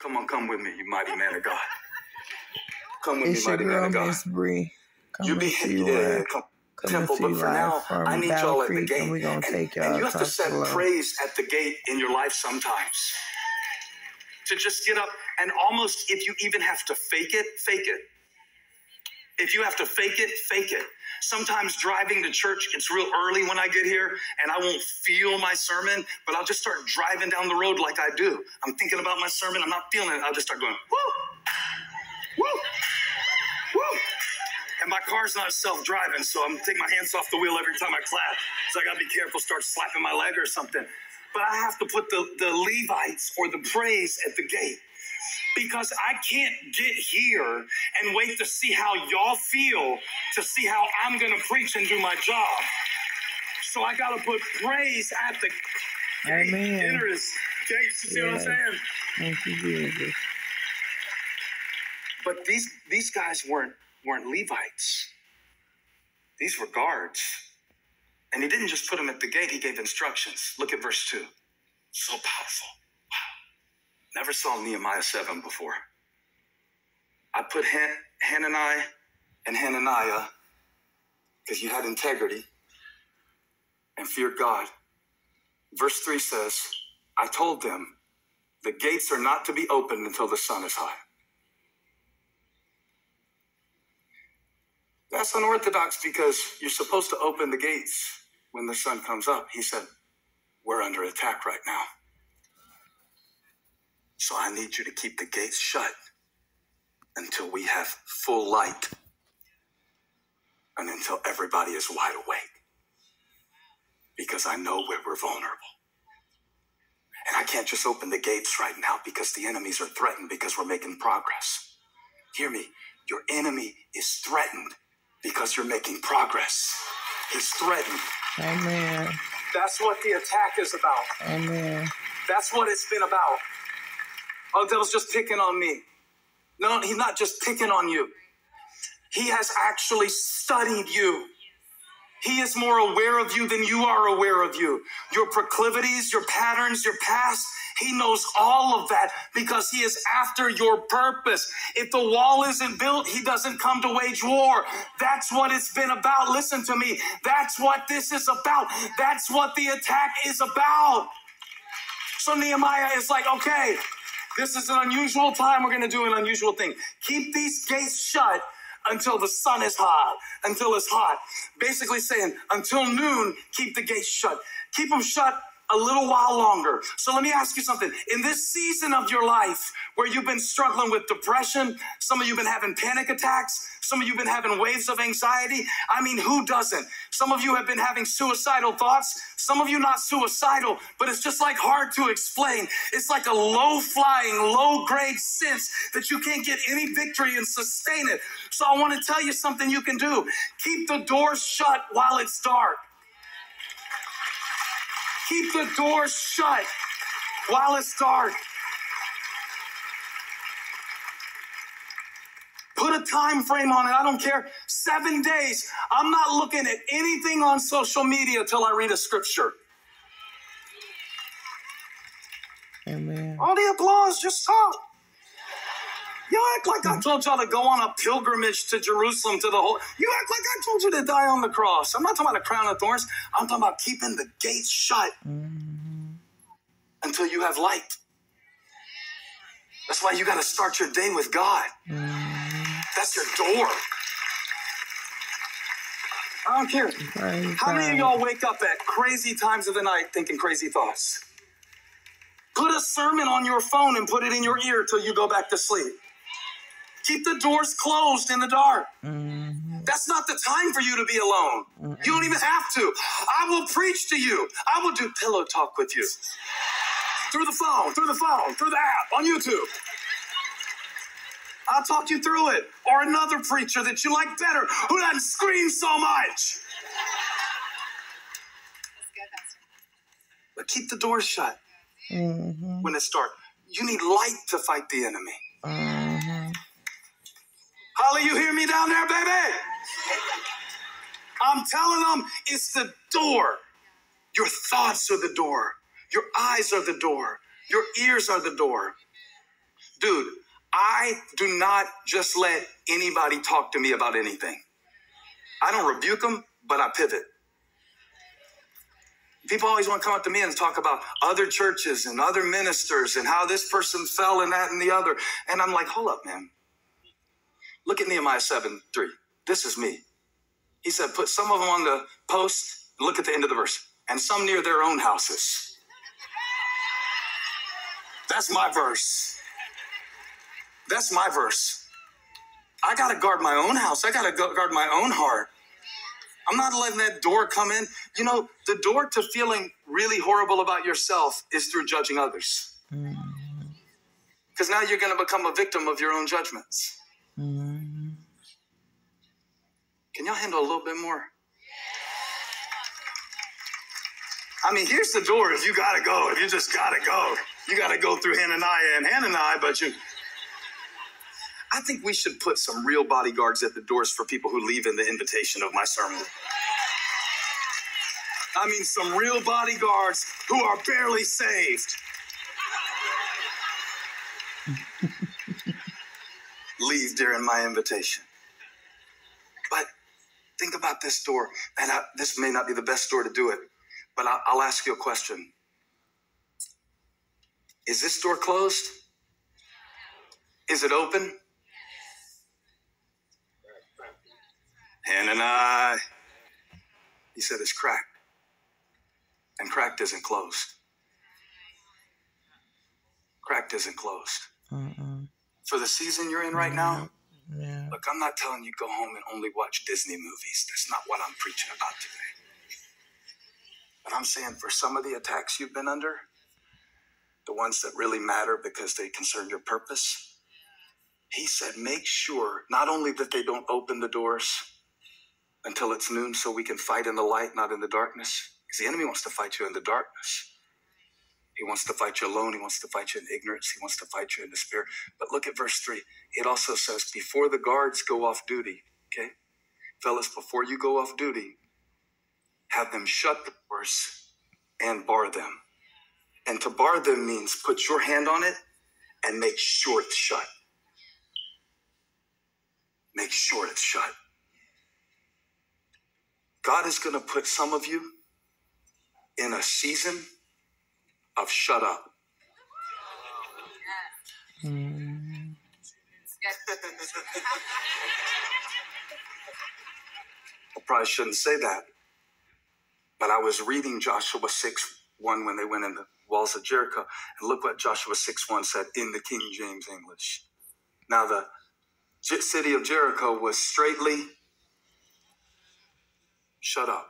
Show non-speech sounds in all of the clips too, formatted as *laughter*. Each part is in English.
Come on, come with me, you mighty man of God. Come with It's me, mighty man of God. Miss Bree. You Coming be you yeah, yeah, come. Temple, but for now, I need y'all at the gate. and and, and you have to set praise at the gate in your life sometimes. To just get up and almost, if you even have to fake it, fake it. If you have to fake it, fake it. Sometimes driving to church, it's real early when I get here and I won't feel my sermon, but I'll just start driving down the road like I do. I'm thinking about my sermon, I'm not feeling it. I'll just start going, woo, woo, woo. And my car's not self driving, so I'm taking my hands off the wheel every time I clap. So I gotta be careful, start slapping my leg or something. But I have to put the, the Levites or the praise at the gate because I can't get here and wait to see how y'all feel to see how I'm going to preach and do my job. So I got to put praise at the. Amen. Enter his gates. You see what I'm saying? Thank you, Jesus. But these these guys weren't weren't Levites. These were guards. And he didn't just put them at the gate, he gave instructions. Look at verse 2. So powerful. Never saw Nehemiah 7 before. I put Han- Hanani and Hananiah because you had integrity and feared God. Verse 3 says, I told them, the gates are not to be opened until the sun is high. That's unorthodox because you're supposed to open the gates when the sun comes up. He said, We're under attack right now. So I need you to keep the gates shut until we have full light and until everybody is wide awake. Because I know where we're vulnerable. And I can't just open the gates right now because the enemies are threatened because we're making progress. Hear me. Your enemy is threatened because you're making progress. He's threatened. Amen. That's what the attack is about. Amen. That's what it's been about. Oh, the devil's just picking on me. No, he's not just picking on you. He has actually studied you. He is more aware of you than you are aware of you. Your proclivities, your patterns, your past. He knows all of that because he is after your purpose. If the wall isn't built, he doesn't come to wage war. That's what it's been about. Listen to me. That's what this is about. That's what the attack is about. So Nehemiah is like, okay, this is an unusual time. We're going to do an unusual thing. Keep these gates shut until the sun is hot, until it's hot. Basically saying, until noon, keep the gates shut. Keep them shut a little while longer. So let me ask you something. In this season of your life where you've been struggling with depression, some of you have been having panic attacks, some of you have been having waves of anxiety. I mean, who doesn't? Some of you have been having suicidal thoughts, some of you not suicidal, but it's just like hard to explain. It's like a low flying, low grade sense that you can't get any victory and sustain it. So I want to tell you something you can do. Keep the doors shut while it's dark. Keep the doors shut while it's dark. Put a time frame on it. I don't care. Seven days. I'm not looking at anything on social media till I read a scripture. Amen. All the applause, just talk. You act like I told y'all to go on a pilgrimage to Jerusalem to the whole. You act like I told you to die on the cross. I'm not talking about a crown of thorns. I'm talking about keeping the gates shut mm-hmm. until you have light. That's why you got to start your day with God. Mm-hmm. That's your door. I don't care. Praise How many of y'all wake up at crazy times of the night thinking crazy thoughts? Put a sermon on your phone and put it in your ear till you go back to sleep. Keep the doors closed in the dark. Mhm. That's not the time for you to be alone. You don't even have to. I will preach to you. I will do pillow talk with you. Through the phone, through the phone, through the app, on YouTube. I'll talk you through it. Or another preacher that you like better who doesn't scream so much. But keep the doors shut Mhm. when it's dark. You need light to fight the enemy. Mhm. Holly, you hear me down there, baby? *laughs* I'm telling them it's the door. Your thoughts are the door. Your eyes are the door. Your ears are the door. Dude, I do not just let anybody talk to me about anything. I don't rebuke them, but I pivot. People always want to come up to me and talk about other churches and other ministers and how this person fell and that and the other. And I'm like, hold up, man. Look at Nehemiah 7 3. This is me. He said, put some of them on the post. Look at the end of the verse. And some near their own houses. That's my verse. That's my verse. I got to guard my own house. I got to guard my own heart. I'm not letting that door come in. You know, the door to feeling really horrible about yourself is through judging others. Mm-hmm. Because now you're going to become a victim of your own judgments. Mm-hmm. Can y'all handle a little bit more? I mean, here's the door if you got to go, if you just got to go. You got to go through Hanani and Hananiah, but you. I think we should put some real bodyguards at the doors for people who leave in the invitation of my sermon. I mean, some real bodyguards who are barely saved. *laughs* leave during my invitation. About this door, and I, this may not be the best door to do it, but I, I'll ask you a question. Is this door closed? Is it open? Hananiah. He said it's cracked. And cracked isn't closed. Cracked isn't closed. Mm-mm. For the season you're in right now, Yeah. look, I'm not telling you go home and only watch Disney movies. That's not what I'm preaching about today. But I'm saying for some of the attacks you've been under, the ones that really matter because they concern your purpose, he said, make sure not only that they don't open the doors until it's noon so we can fight in the light, not in the darkness. Because the enemy wants to fight you in the darkness. He wants to fight you alone. He wants to fight you in ignorance. He wants to fight you in despair. But look at verse 3. It also says, before the guards go off duty, okay? Fellas, before you go off duty, have them shut the doors and bar them. And to bar them means put your hand on it and make sure it's shut. Make sure it's shut. God is going to put some of you in a season of shut up. I probably shouldn't say that, but I was reading Joshua 6 1 when they went in the walls of Jericho. And look what Joshua 6 1 said in the King James English. Now, the city of Jericho was straightly shut up.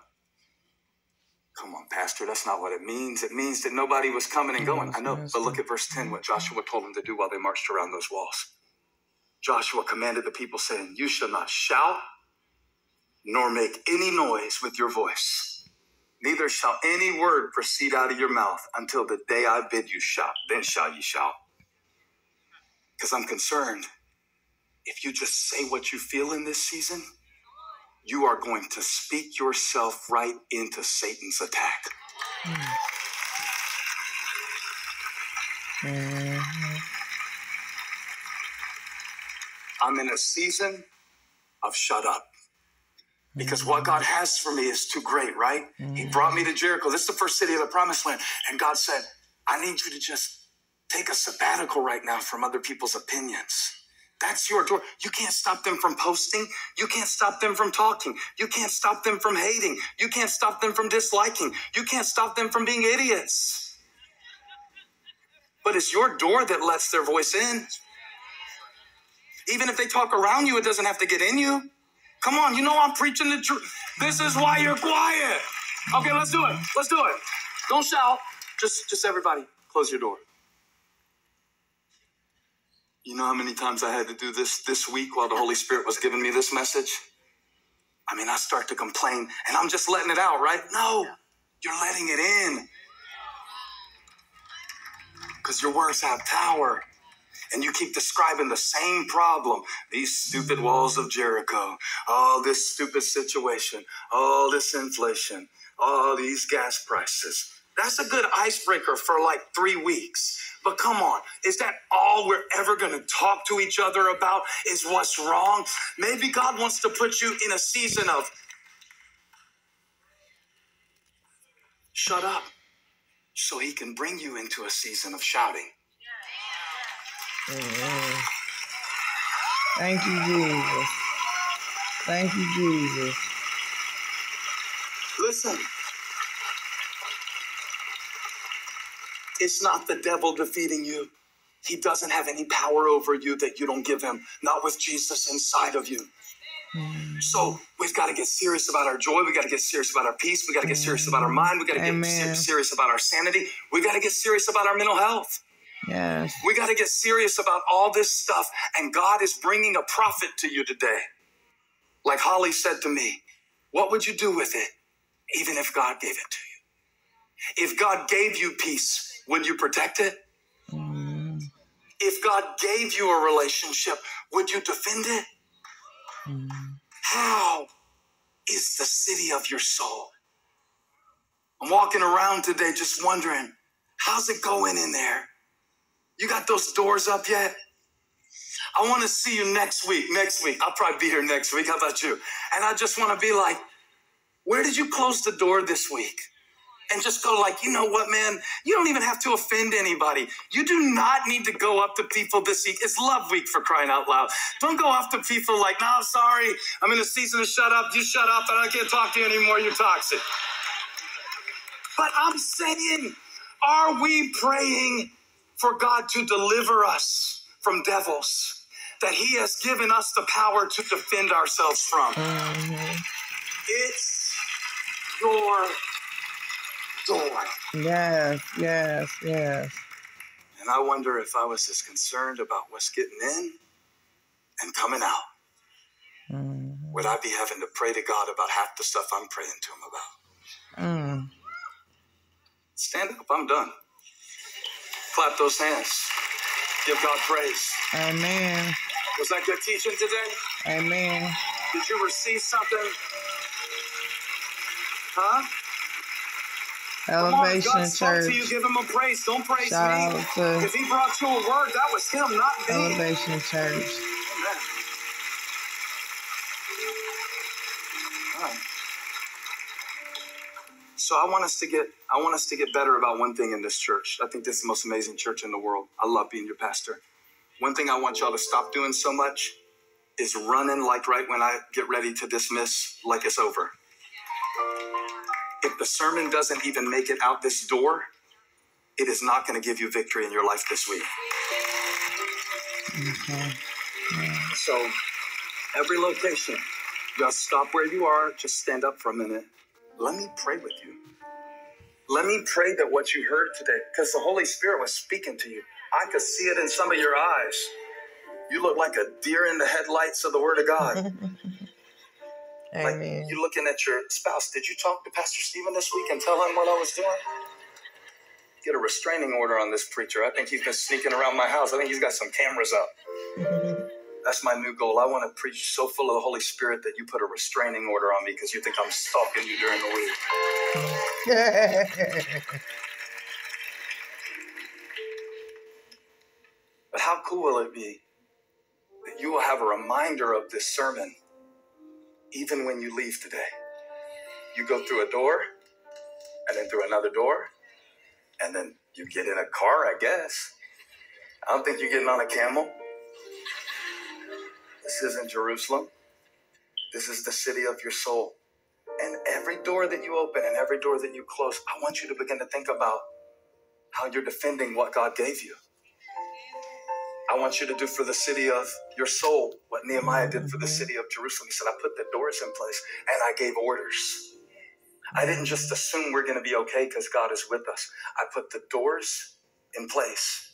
Come on, Pastor, that's not what it means. It means that nobody was coming and going. I know, but look at verse 10, what Joshua told them to do while they marched around those walls. Joshua commanded the people, saying, You shall not shout nor make any noise with your voice. Neither shall any word proceed out of your mouth until the day I bid you shout. Then shall you shout. Because I'm concerned. If you just say what you feel in this season, you are going to speak yourself right into Satan's attack. Mhm. I'm in a season of shut up. Because what God has for me is too great, right? He brought me to Jericho. This is the first city of the promised land. And God said, I need you to just take a sabbatical right now from other people's opinions. That's your door. You can't stop them from posting. You can't stop them from talking. You can't stop them from hating. You can't stop them from disliking. You can't stop them from being idiots. But it's your door that lets their voice in. Even if they talk around you, it doesn't have to get in you. Come on, you know I'm preaching the truth. This is why you're quiet. Okay, let's do it. Let's do it. Don't shout. Just just everybody close your door. You know how many times I had to do this this week while the Holy Spirit was giving me this message? I mean, I start to complain and I'm just letting it out, right? No, you're letting it in. Because your words have power. And you keep describing the same problem. These stupid walls of Jericho. Oh, this stupid situation. Oh, this inflation. Oh, these gas prices. That's a good icebreaker for like three weeks. But come on, is that all we're ever going to talk to each other about? Is what's wrong? Maybe God wants to put you in a season of shut up so he can bring you into a season of shouting. Amen. Thank you, Jesus. Thank you, Jesus. Listen, it's not the devil defeating you. He doesn't have any power over you that you don't give him, not with Jesus inside of you. So we've got to get serious about our joy. We've got to get serious about our peace. We've got to get serious about our mind. We've got to get Amen. ser- serious about our sanity. We've got to get serious about our mental health. Yes. We got to get serious about all this stuff. And God is bringing a prophet to you today. Like Holly said to me, what would you do with it, even if God gave it to you? If God gave you peace, would you protect it? Mm, If God gave you a relationship, would you defend it? mm, How is the city of your soul? I'm walking around today just wondering, how's it going in there? You got those doors up yet? I want to see you next week. Next week. I'll probably be here next week. How about you? And I just want to be like, where did you close the door this week? And just go like, you know what, man? You don't even have to offend anybody. You do not need to go up to people this week. It's love week for crying out loud. Don't go up to people like, no, I'm sorry. I'm in a season of shut up. You shut up. I can't talk to you anymore. You're toxic. But I'm saying, are we praying for God to deliver us from devils that He has given us the power to defend ourselves from? mhm. It's your door. Yes, yes, yes. And I wonder if I was as concerned about what's getting in and coming out, Mm, would I be having to pray to God about half the stuff I'm praying to Him about? mm. Stand up, I'm done. Clap those hands. Give God praise. Amen. Was that good teaching today? Amen. Did you receive something? Huh? Come on, Elevation God spoke to you, Church. give him a praise. Don't praise Shout me. out to If he brought you a word, that was him, not me. Elevation Church. Amen. All right. So I want us to get I want us to get better about one thing in this church. I think this is the most amazing church in the world. I love being your pastor. One thing I want y'all to stop doing so much is running like right when I get ready to dismiss, like it's over. The sermon doesn't even make it out this door, it is not going to give you victory in your life this week. Okay. Yeah. So, every location, just stop where you are, just stand up for a minute. Let me pray with you. Let me pray that what you heard today, because the Holy Spirit was speaking to you. I could see it in some of your eyes. You look like a deer in the headlights of the Word of God. *laughs* Like Amen. you looking at your spouse. Did you talk to Pastor Steven this week and tell him what I was doing? Get a restraining order on this preacher. I think he's been sneaking around my house. I think he's got some cameras up. *laughs* That's my new goal. I want to preach so full of the Holy Spirit that you put a restraining order on me because you think I'm stalking you during the week. *laughs* But how cool will it be that you will have a reminder of this sermon even when you leave today? You go through a door and then through another door and then you get in a car, I guess. I don't think you're getting on a camel. This isn't Jerusalem. This is the city of your soul. And every door that you open and every door that you close, I want you to begin to think about how you're defending what God gave you. I want you to do for the city of your soul what Nehemiah did for the city of Jerusalem. He said, I put the doors in place and I gave orders. I didn't just assume we're going to be okay because God is with us. I put the doors in place.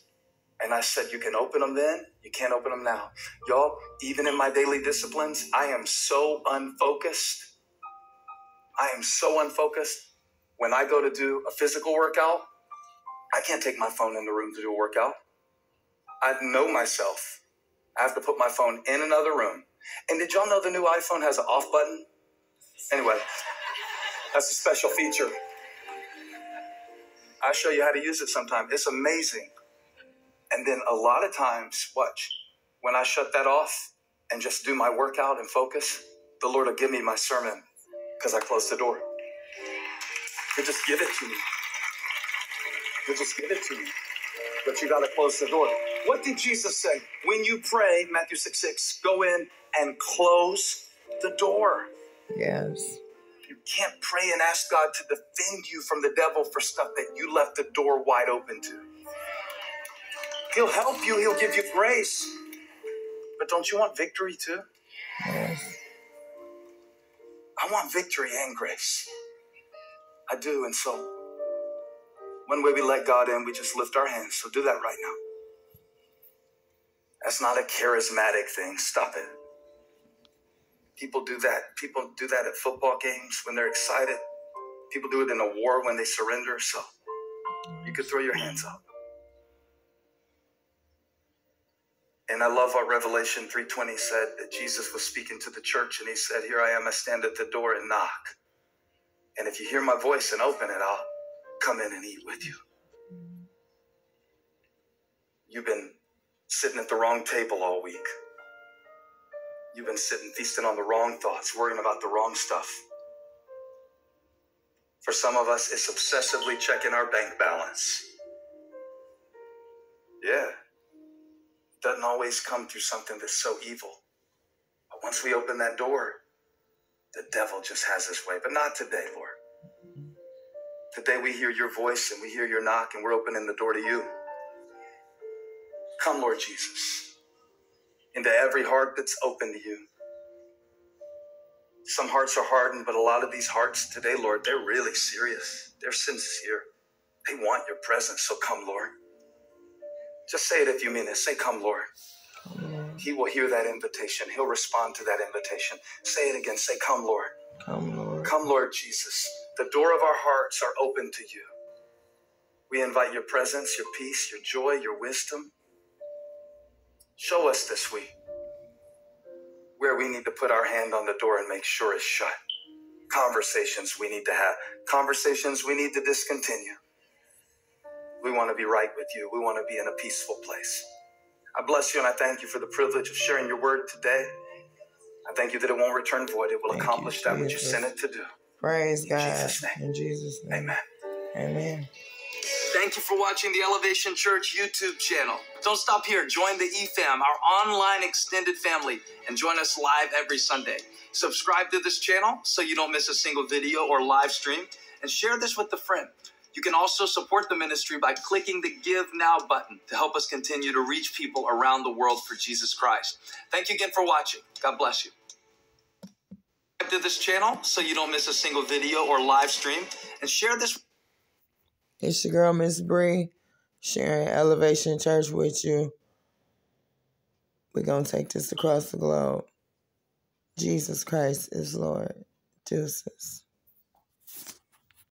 And I said, You can open them then, you can't open them now. Y'all, even in my daily disciplines, I am so unfocused. I am so unfocused. When I go to do a physical workout, I can't take my phone in the room to do a workout. I know myself. I have to put my phone in another room. And did y'all know the new iPhone has an off button? Anyway, that's a special feature. I'll show you how to use it sometime. It's amazing. And then a lot of times, watch, when I shut that off and just do my workout and focus, the Lord will give me my sermon because I closed the door. He'll just give it to me. He'll just give it to me. But you got to close the door. What did Jesus say? When you pray, Matthew 6 6, go in and close the door. Yes. You can't pray and ask God to defend you from the devil for stuff that you left the door wide open to. He'll help you, He'll give you grace. But don't you want victory too? Yes. I want victory and grace. I do. And so, one way we let God in, we just lift our hands. So, do that right now. That's not a charismatic thing. Stop it. People do that. People do that at football games when they're excited. People do it in a war when they surrender. So, you could throw your hands up. And I love what Revelation 3:20 said that Jesus was speaking to the church and he said, "Here I am, I stand at the door and knock. And if you hear my voice and open it, I'll come in and eat with you." You've been sitting at the wrong table all week. You've been sitting feasting on the wrong thoughts, worrying about the wrong stuff. For some of us, it's obsessively checking our bank balance. Yeah doesn't always come through something that's so evil. But once we open that door, the devil just has his way. But not today, Lord. Today we hear your voice and we hear your knock and we're opening the door to you. Come, Lord Jesus, into every heart that's open to you. Some hearts are hardened, but a lot of these hearts today, Lord, they're really serious. They're sincere. They want your presence. So come, Lord. Just say it if you mean it. Say, Come, Lord. He will hear that invitation. He'll respond to that invitation. Say it again. Say, Come, Lord. Come, Lord. Come, Lord Jesus. The door of our hearts are open to you. We invite your presence, your peace, your joy, your wisdom. Show us this week where we need to put our hand on the door and make sure it's shut. Conversations we need to have, conversations we need to discontinue. We want to be right with you. We want to be in a peaceful place. I bless you and I thank you for the privilege of sharing your word today. I thank you that it won't return void. It will Thank accomplish you, that which you sent it to do. Praise God. Jesus' name. In Jesus' name. Amen. Amen. Thank you for watching the Elevation Church YouTube channel. Don't stop here. Join the EFAM, our online extended family, and join us live every Sunday. Subscribe to this channel so you don't miss a single video or live stream, and share this with a friend. You can also support the ministry by clicking the Give Now button to help us continue to reach people around the world for Jesus Christ. Thank you again for watching. God bless you. Subscribe to this channel so you don't miss a single video or live stream, and share this It's your girl, Miss Bree, sharing Elevation Church with you. We're going to take this across the globe. Jesus Christ is Lord. Deuces.